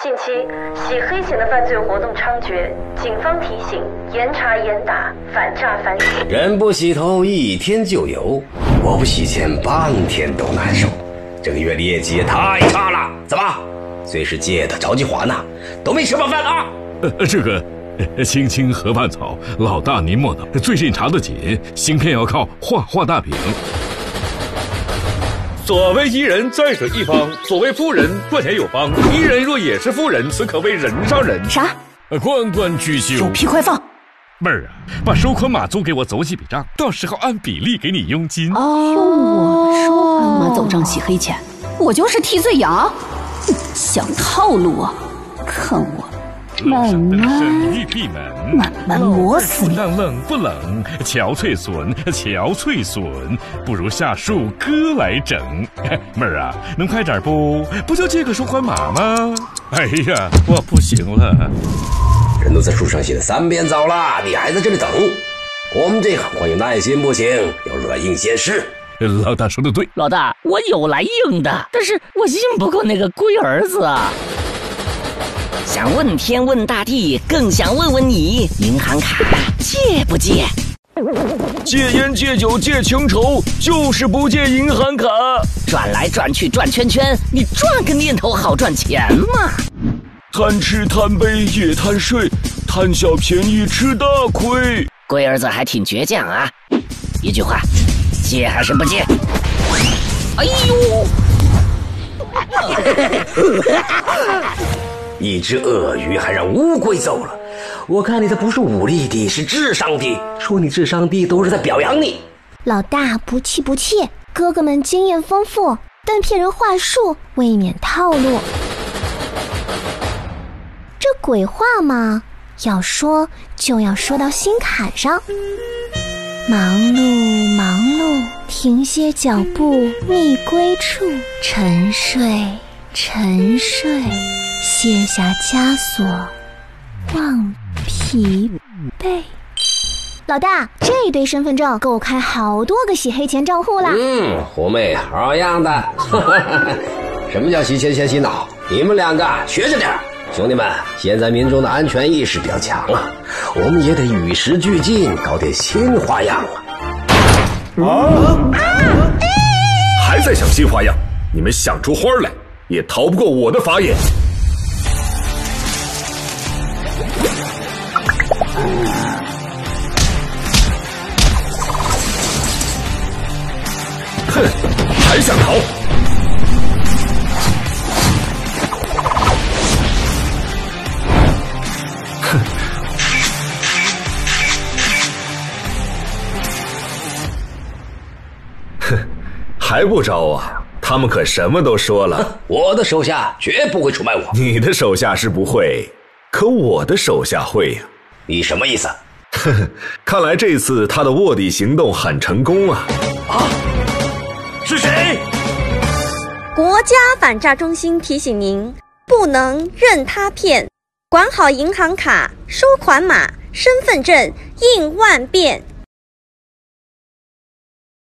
近期洗黑钱的犯罪活动猖獗，警方提醒严查严打，反诈反洗。人不洗头一天就有，我不洗钱半天都难受。这个月的业绩也太差了，怎么？随时借的着急还呢，都没吃饱饭啊？呃，这个青青河畔草，老大您莫恼。最近查得紧，芯片要靠画画大饼。所谓伊人，在水一方；所谓夫人，赚钱有方。伊人若也是夫人，此可谓人上人。啥？关关雎鸠。有屁快放！妹儿啊，把收款码租给我走几笔账，到时候按比例给你佣金。哦，用我的收款码走账洗黑钱，我就是替罪羊。想套路我？看我！慢慢，玉闭门，慢慢磨死你。冷冷不冷，憔悴损，憔悴损，不如下树割来整。妹儿啊，能快点不？不就借个收款码吗？哎呀，我不行了。人都在树上写了三遍澡了，你还在这里等？我们这行光有耐心不行，要软硬兼施。老大说的对，老大，我有来硬的，但是我硬不过那个龟儿子啊。想问天问大地，更想问问你，银行卡借不借？戒烟戒酒戒情仇，就是不借银行卡。转来转去转圈圈，你转个念头好赚钱嘛？贪吃贪杯也贪睡，贪小便宜吃大亏。龟儿子还挺倔强啊！一句话，借还是不借？哎呦！一只鳄鱼还让乌龟揍了，我看你这不是武力低，是智商低。说你智商低都是在表扬你。老大不气不气，哥哥们经验丰富，但骗人话术未免套路。这鬼话嘛，要说就要说到心坎上。忙碌忙碌，停歇脚步觅归处，沉睡沉睡。卸下枷锁，忘疲惫。老大，这堆身份证够开好多个洗黑钱账户了！嗯，狐妹好样的！什么叫洗钱先洗脑？你们两个学着点兄弟们，现在民众的安全意识比较强啊，我们也得与时俱进，搞点新花样啊！啊！还在想新花样？你们想出花来，也逃不过我的法眼。哼，还想逃？哼，哼，还不招啊？他们可什么都说了。我的手下绝不会出卖我。你的手下是不会，可我的手下会呀。你什么意思？呵呵，看来这次他的卧底行动很成功啊！啊，是谁？国家反诈中心提醒您，不能任他骗，管好银行卡、收款码、身份证应万变。